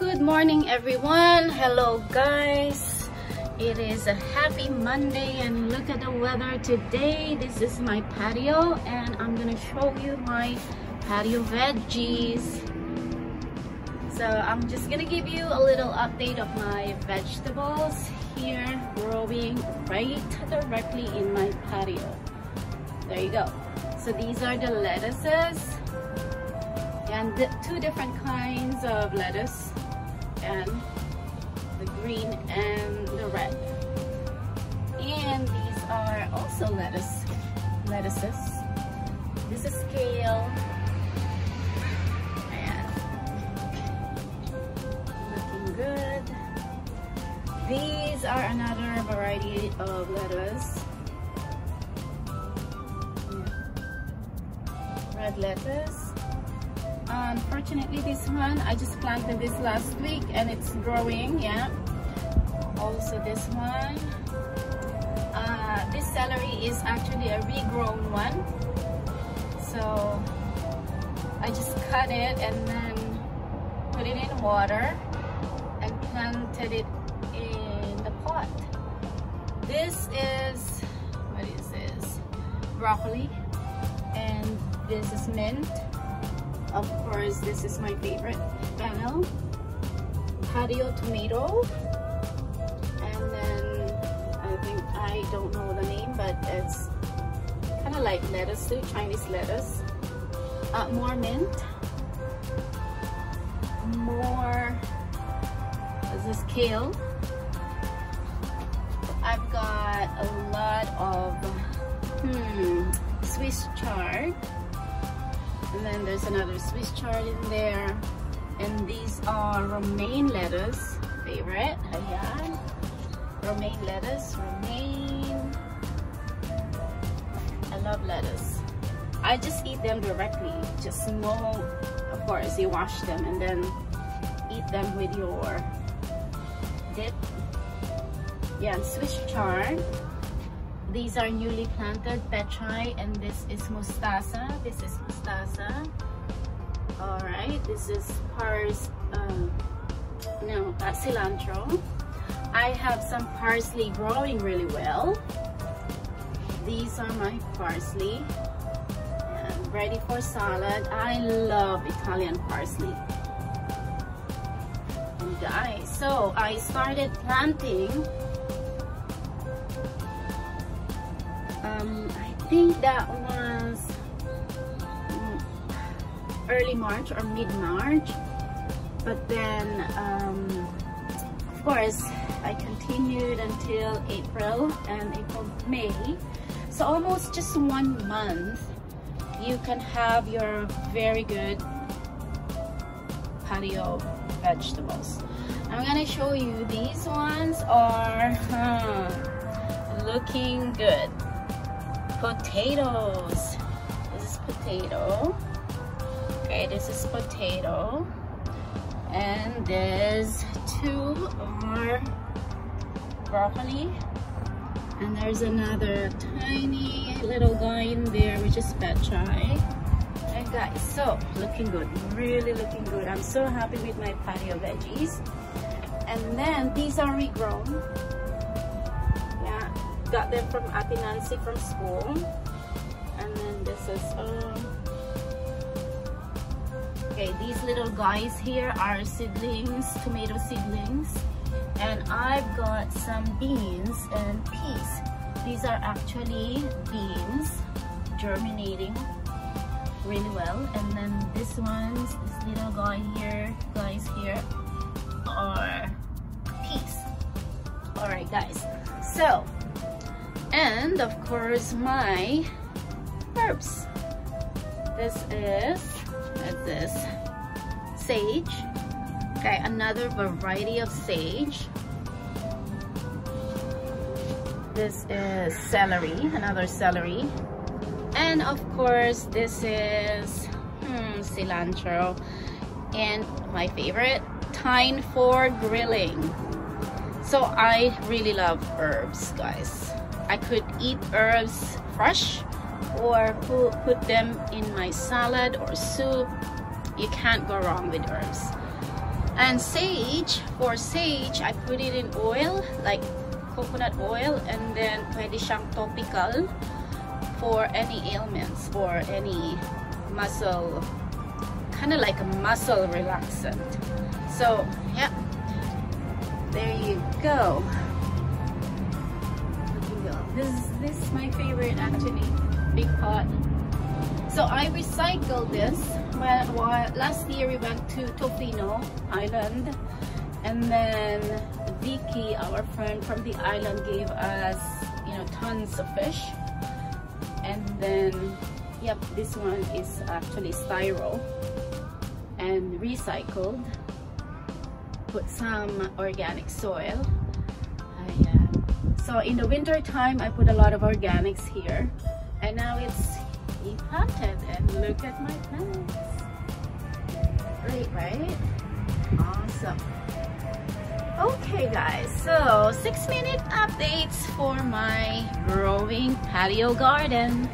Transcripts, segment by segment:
Good morning everyone. Hello guys. It is a happy Monday and look at the weather today. This is my patio and I'm gonna show you my patio veggies. So I'm just gonna give you a little update of my vegetables here growing right directly in my patio. There you go. So these are the lettuces and two different kinds of lettuce and the green and the red. And these are also lettuce lettuces. This is kale. Looking good. These are another variety of lettuce. Red lettuce unfortunately this one I just planted this last week and it's growing yeah. Also this one. Uh, this celery is actually a regrown one. So I just cut it and then put it in water and planted it in the pot. This is what is this? Broccoli. And this is mint of course, this is my favorite fennel, patio tomato, and then I think, I don't know the name, but it's kind of like lettuce too, Chinese lettuce. Uh, more mint, more, is this is kale. I've got a lot of, hmm, Swiss chard and then there's another Swiss chard in there. And these are romaine lettuce favorite? Ayan romaine lettuce romaine. I love lettuce I just eat them directly just small of course you wash them and then eat them with your dip. Yeah Swiss chard. These are newly planted pechay and this is mustasa. This is mustasa. Alright, this is pars, um, no, uh, cilantro. I have some parsley growing really well. These are my parsley. And ready for salad. I love Italian parsley. And guys, so I started planting um, I think that early March or mid-March but then um, of course I continued until April and April May so almost just one month you can have your very good patio vegetables I'm gonna show you these ones are huh, looking good potatoes. This is potato. This is potato. And there's two more broccoli. And there's another tiny little guy in there, which is pechay. And guys, so looking good, really looking good. I'm so happy with my patio veggies. And then these are regrown yeah got them from Ate Nancy from school. And then this is, um, okay, these little guys here are seedlings, tomato seedlings. And I've got some beans and peas. These are actually beans germinating really well. And then this ones, this little guy here, guys here, are peas. Alright guys, so and of course my herbs this is this. Sage. Okay another variety of sage. This is celery another celery. And of course this is hmm, cilantro. And my favorite thyme for grilling. So I really love herbs guys. I could eat herbs fresh or put them in my salad or soup. You can't go wrong with herbs. And sage, for sage, I put it in oil, like coconut oil, and then pwede siyang topical for any ailments or any muscle, kind of like a muscle relaxant. So, yeah, there you go. This, this is my favorite actually, big pot. So I recycle this. Well, last year we went to Tofino Island and then Vicky, our friend from the island, gave us, you know, tons of fish. And then, yep, this one is actually styro and recycled. Put some organic soil. Ayan. Uh, so in the winter time, I put a lot of organics here. And now it's planted and look at my plants. Right? Awesome. Okay guys, so 6 minute updates for my growing patio garden.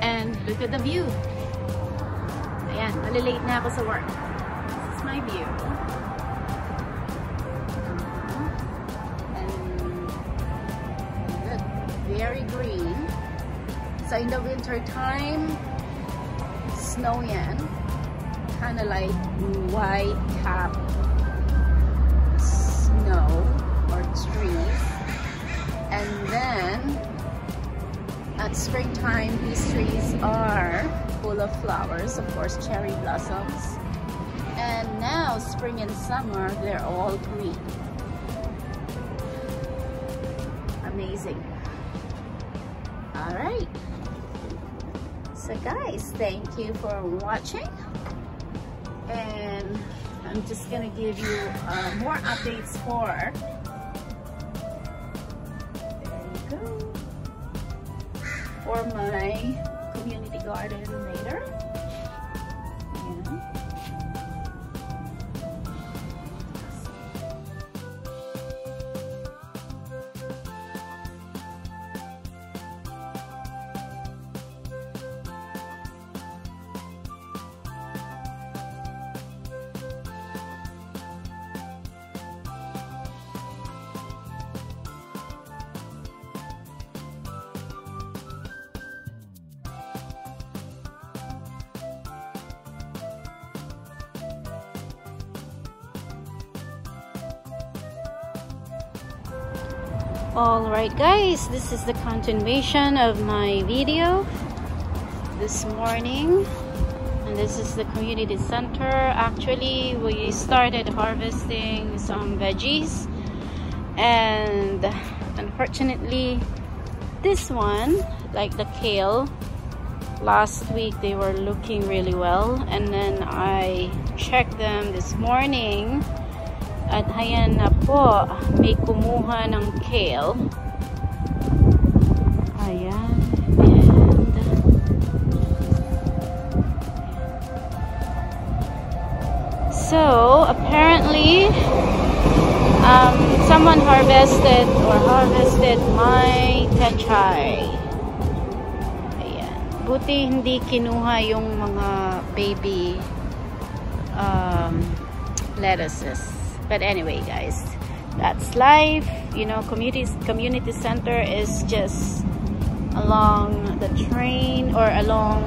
And look at the view. Ayan, malilate na ako sa work. This is my view. And very green. So in the winter time, snow yan. Kind of like white cap snow or trees. And then at springtime, these trees are full of flowers, of course, cherry blossoms. And now, spring and summer, they're all green. Amazing all right so guys thank you for watching and I'm just gonna give you uh, more updates for there you go for my community garden later Alright guys, this is the continuation of my video this morning. And this is the community center. Actually we started harvesting some veggies. And unfortunately this one like the kale last week they were looking really well. And then I checked them this morning at ayan na po, may kumuha ng kale. Ayan. And, so, apparently, um, someone harvested or harvested my pechay. Ayan. Buti hindi kinuha yung mga baby um, lettuces but anyway guys that's life. You know community community center is just along the train or along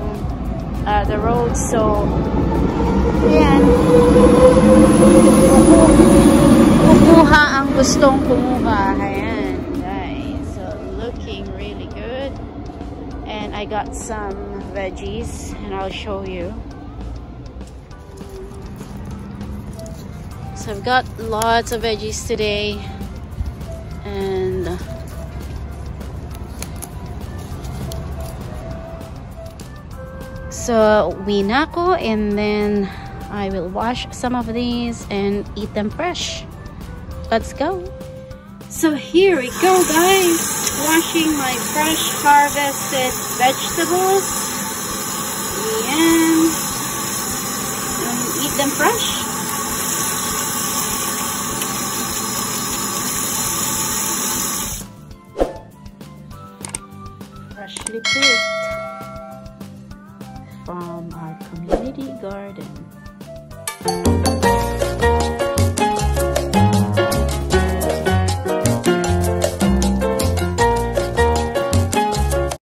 uh, the road so kumuha ang kumuha. Ayan so looking really good. And I got some veggies and I'll show you So I've got lots of veggies today and so we nako and then I will wash some of these and eat them fresh. Let's go. So here we go guys, washing my fresh harvested vegetables. And eat them fresh.